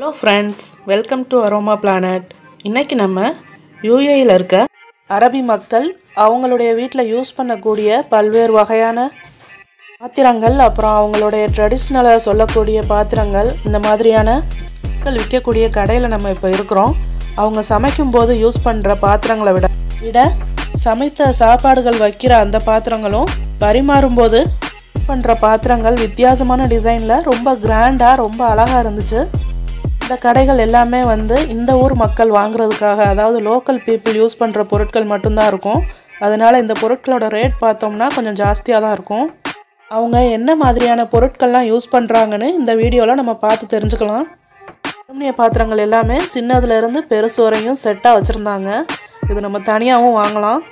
Hello friends welcome to Aroma Planet இன்னைக்கு நம்ம யூஏயில் இருக்க அரபி மக்கள் அவங்களுடைய வீட்டில் யூஸ் பண்ணக்கூடிய பல்வேறு வகையான பாத்திரங்கள் அப்புறம் அவங்களுடைய ட்ரெடிஷ்னலாக சொல்லக்கூடிய பாத்திரங்கள் இந்த மாதிரியான மக்கள் விற்கக்கூடிய கடையில் நம்ம இப்போ இருக்கிறோம். அவங்க சமைக்கும்போது யூஸ் பண்ணுற பாத்திரங்களை விட விட சமைத்த சாப்பாடுகள் வைக்கிற அந்த பாத்திரங்களும் பரிமாறும்போது பண்ணுற பாத்திரங்கள் வித்தியாசமான டிசைனில் ரொம்ப கிராண்டாக ரொம்ப அழகாக இருந்துச்சு. இந்த கடைகள் எல்லாமே வந்து இந்த ஊர் மக்கள் வாங்குறதுக்காக அதாவது லோக்கல் பீப்புள் யூஸ் பண்ணுற பொருட்கள் மட்டும்தான் இருக்கும். அதனால் இந்த பொருட்களோட ரேட் பார்த்தோம்னா கொஞ்சம் ஜாஸ்தியாக தான் இருக்கும். அவங்க என்ன மாதிரியான பொருட்கள்லாம் யூஸ் பண்ணுறாங்கன்னு இந்த வீடியோவில் நம்ம பார்த்து தெரிஞ்சுக்கலாம். அலுமினிய பாத்திரங்கள் எல்லாமே சின்னதுலேருந்து பெருசு வரையும் செட்டாக வச்சுருந்தாங்க. இது நம்ம தனியாகவும் வாங்கலாம்.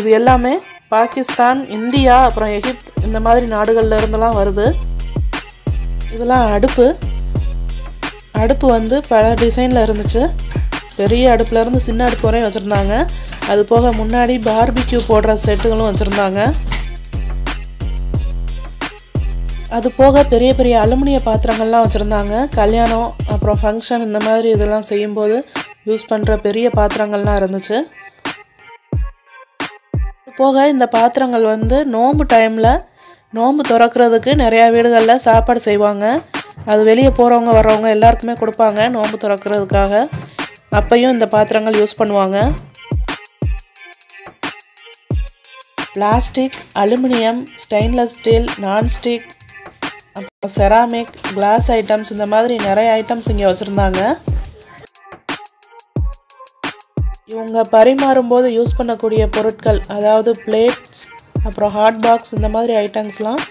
இது எல்லாமே பாகிஸ்தான் இந்தியா அப்புறம் எகிப்த் இந்த மாதிரி நாடுகள்லேருந்துலாம் வருது. இதெல்லாம் அடுப்பு. அடுப்பு வந்து பல டிசைனில் இருந்துச்சு. பெரிய அடுப்புலேருந்து சின்ன அடுப்பு வரையும் வச்சுருந்தாங்க. அது போக முன்னாடி பார்பிக்யூ போடுற செட்டுகளும் வச்சுருந்தாங்க. அது போக பெரிய பெரிய அலுமினிய பாத்திரங்கள்லாம் வச்சுருந்தாங்க. கல்யாணம் அப்புறம் ஃபங்க்ஷன் இந்த மாதிரி இதெல்லாம் செய்யும்போது யூஸ் பண்ணுற பெரிய பாத்திரங்கள்லாம் இருந்துச்சு. அது போக இந்த பாத்திரங்கள் வந்து நோம்பு டைமில் நோம்பு திறக்கிறதுக்கு நிறையா வீடுகளில் சாப்பாடு செய்வாங்க. அது வெளியே போகிறவங்க வர்றவங்க எல்லாருக்குமே கொடுப்பாங்க நோன்பு திறக்கிறதுக்காக. அப்பையும் இந்த பாத்திரங்கள் யூஸ் பண்ணுவாங்க. Plastic aluminium stainless steel nonstick அப்புறம் செராமிக் கிளாஸ் ஐட்டம்ஸ் இந்த மாதிரி நிறைய ஐட்டம்ஸ் இங்கே வச்சுருந்தாங்க. இவங்க பரிமாறும்போது யூஸ் பண்ணக்கூடிய பொருட்கள் அதாவது பிளேட்ஸ் அப்புறம் ஹாட் பாக்ஸ் இந்த மாதிரி ஐட்டம்ஸ்லாம்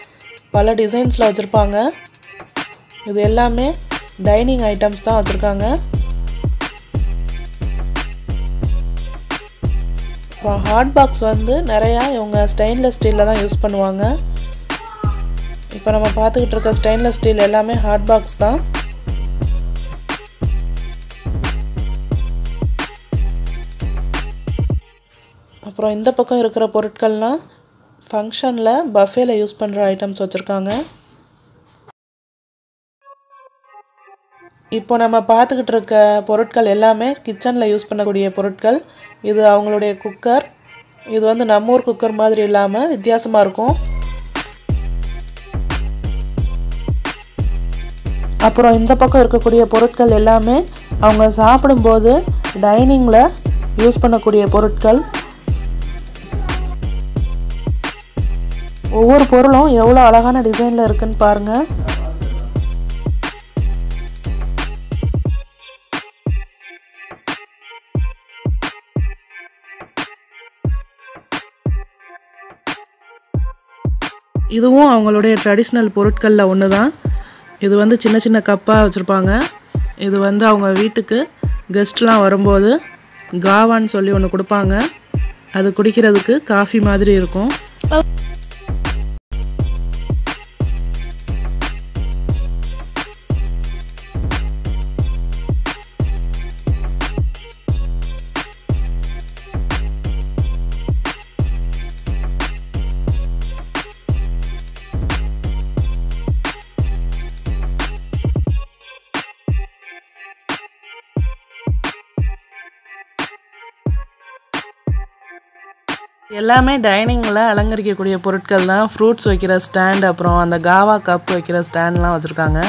பல டிசைன்ஸில் வச்சுருப்பாங்க. இது எல்லாமே டைனிங் ஐட்டம்ஸ் தான் வச்சுருக்காங்க. அப்புறம் ஹாட் பாக்ஸ் வந்து நிறையா இவங்க ஸ்டெயின்லெஸ் ஸ்டீலில் தான் யூஸ் பண்ணுவாங்க. இப்போ நம்ம பார்த்துக்கிட்டு இருக்க ஸ்டெயின்லெஸ் ஸ்டீல் எல்லாமே ஹாட் பாக்ஸ் தான். அப்புறம் இந்த பக்கம் இருக்கிற பொருட்கள்லாம் ஃபங்க்ஷனில் பஃபேல யூஸ் பண்ணுற ஐட்டம்ஸ் வச்சுருக்காங்க. இப்போ நம்ம பார்த்துக்கிட்டு இருக்க பொருட்கள் எல்லாமே கிச்சனில் யூஸ் பண்ணக்கூடிய பொருட்கள். இது அவங்களுடைய குக்கர் இது வந்து நம்ம ஊர் குக்கர் மாதிரி இல்லாமல் வித்தியாசமாக இருக்கும். அப்புறம் இந்த பக்கம் இருக்கக்கூடிய பொருட்கள் எல்லாமே அவங்க சாப்பிடும்போது டைனிங்கில் யூஸ் பண்ணக்கூடிய பொருட்கள். ஒவ்வொரு பொருளும் எவ்வளோ அழகான டிசைனில் இருக்குன்னு பாருங்கள் இதுவும் அவங்களுடைய ட்ரெடிஷ்னல் பொருட்களில் ஒன்று தான் இது வந்து சின்ன சின்ன கப்பாக வச்சுருப்பாங்க. இது வந்து அவங்க வீட்டுக்கு கெஸ்ட்லாம் வரும்போது காவான்னு சொல்லி ஒன்று கொடுப்பாங்க. அது குடிக்கிறதுக்கு காஃபி மாதிரி இருக்கும். எல்லாமே டைனிங்கில் அலங்கரிக்கக்கூடிய பொருட்கள் தான் ஃப்ரூட்ஸ் வைக்கிற ஸ்டாண்ட் அப்புறம் அந்த காவா கப் வைக்கிற ஸ்டாண்ட்லாம் வச்சுருக்காங்க.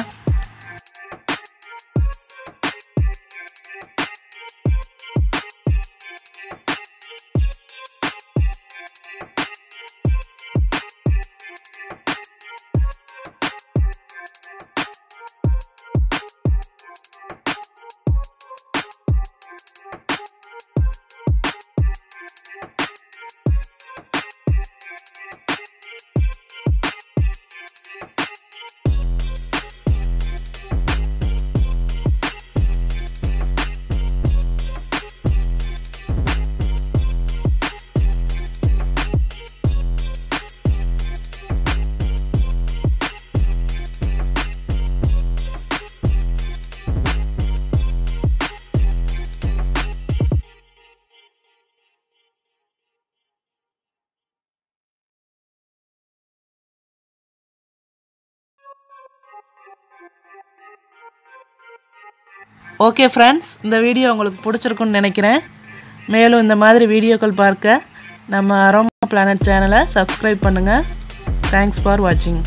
ஓகே ஃப்ரெண்ட்ஸ் இந்த வீடியோ உங்களுக்கு பிடிச்சிருக்குன்னு நினைக்கிறேன். மேலும் இந்த மாதிரி வீடியோக்கள் பார்க்க நம்ம அரோமா பிளானட் சேனலை சப்ஸ்கிரைப் பண்ணுங்கள் தேங்க்ஸ் ஃபார் வாட்சிங்